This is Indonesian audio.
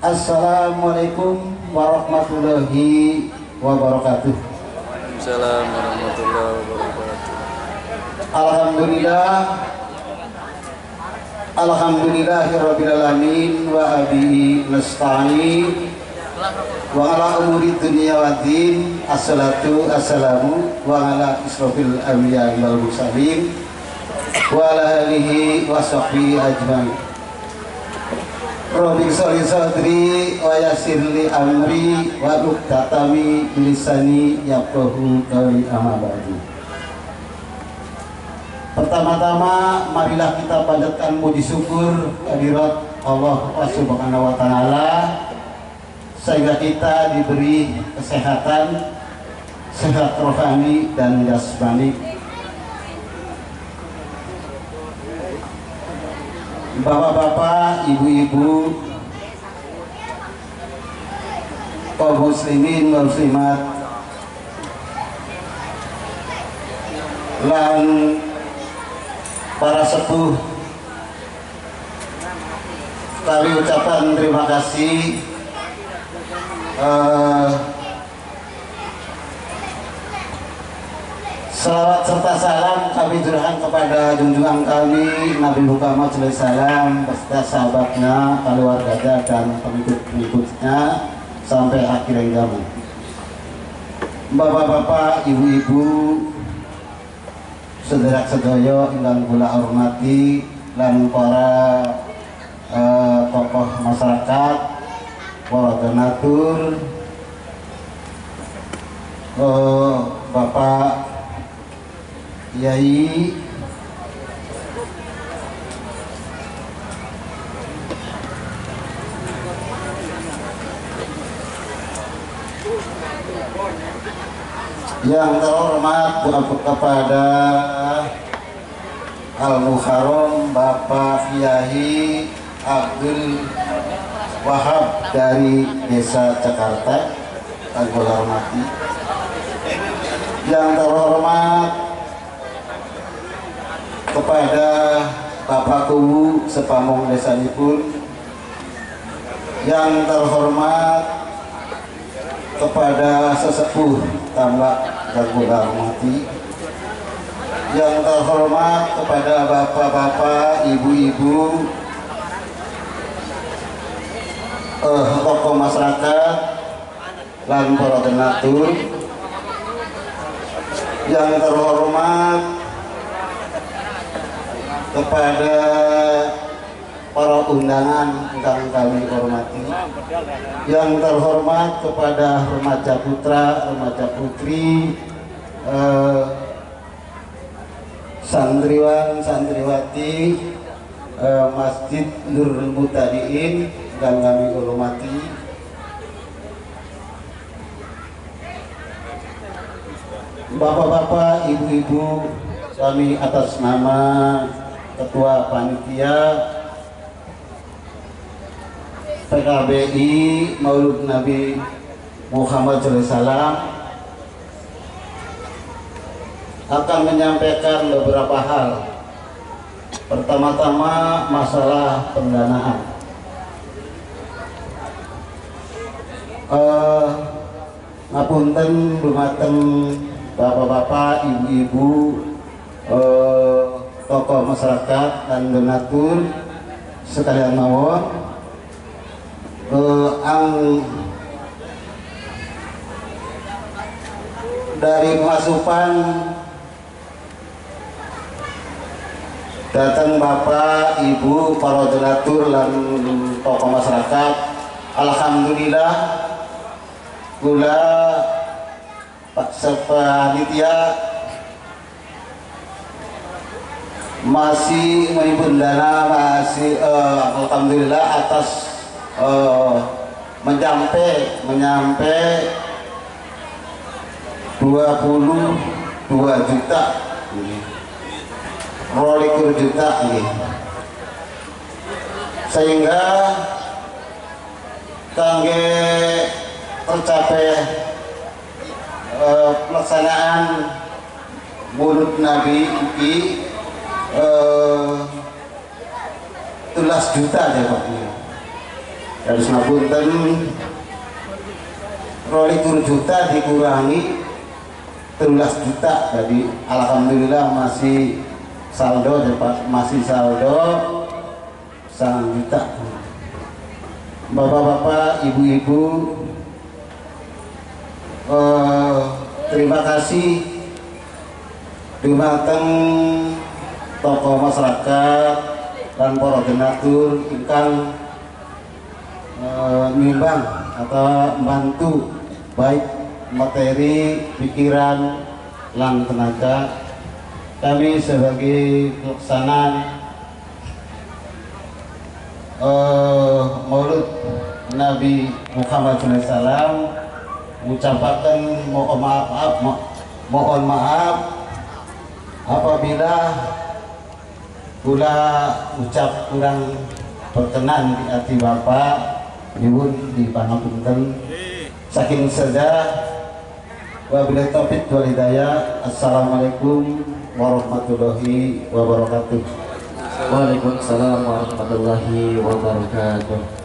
Assalamualaikum warahmatullahi wabarakatuh. Waalaikumsalam warahmatullahi wabarakatuh. Alhamdulillah. Alhamdulillahirabbil alamin wa bihi nasta'in. Wa ala umuri dunya waddin assalatu assalamu wa ala israfil anbiya wal mursalin. Wa ala alihi wa sahbihi ajmain Rabbi sholli sadri wa amri wa uqtatami lisani yafqahu qawli amma ba'du. Pertama-tama marilah kita panjatkan puji syukur kehadirat Allah Subhanahu wa taala sehingga kita diberi kesehatan sehat rohani dan jasmani Bapak-bapak, ibu-ibu, kaum muslimin, muslimat, lan para sepuh kami ucapan terima kasih eh, Salawat serta salam kami curahkan kepada junjungan kami Nabi Muhammad SAW beserta sahabatnya, keluarganya dan pengikut-pengikutnya sampai akhir zaman. Bapak-bapak, ibu-ibu, sederak sedoyo ingkang kula hormati lan para eh, tokoh masyarakat, para donatur, eh, Bapak Yai yang terhormat kepada Al Muharram Bapak Kiai Abdul Wahab dari Desa Jakarta. Yang hormati yang terhormat kepada Bapak Kuwu Sepamong Desa Nipun yang terhormat kepada sesepuh tambak dan hormati yang terhormat kepada bapak-bapak, ibu-ibu, eh, tokoh masyarakat dan para yang terhormat kepada para undangan yang kami hormati. Yang terhormat kepada remaja putra, remaja putri eh, santriwan, santriwati eh, Masjid Nurul Mutadiin yang kami hormati. Bapak-bapak, ibu-ibu, kami atas nama Ketua Panitia PKBI Maulud Nabi Muhammad SAW akan menyampaikan beberapa hal. Pertama-tama masalah pendanaan. Uh, ngapunten dumateng bapak-bapak, ibu-ibu, eh, tokoh masyarakat dan donatur sekalian mawon. Eh, ang dari masukan datang bapak, ibu, para donatur dan tokoh masyarakat. Alhamdulillah gula Pak Sepanitia masih menimbun dana masih uh, alhamdulillah atas uh, menyampe menyampe 22 juta. Rolikur juta ini sehingga kangge tercapai uh, pelaksanaan mulut Nabi ini uh, tulas juta ya Pak. Harus ngapunten roli juta dikurangi 13 juta. Jadi alhamdulillah masih saldo ya Pak. Masih saldo sangat juta. Bapak-bapak ibu-ibu eh, terima kasih. Dumateng tokoh masyarakat dan para donatur ingkang eh, nyumbang atau membantu baik materi, pikiran, lang tenaga. Kami sebagai pelaksanaan eh, Maulud Nabi Muhammad SAW mengucapkan mohon maaf, mo- mohon maaf apabila pula ucap kurang berkenan di hati Bapak Nyuwun di Pangapunten. Saking saja wabillahi taufiq wal hidayah. Assalamualaikum warahmatullahi wabarakatuh. Waalaikumsalam warahmatullahi wabarakatuh.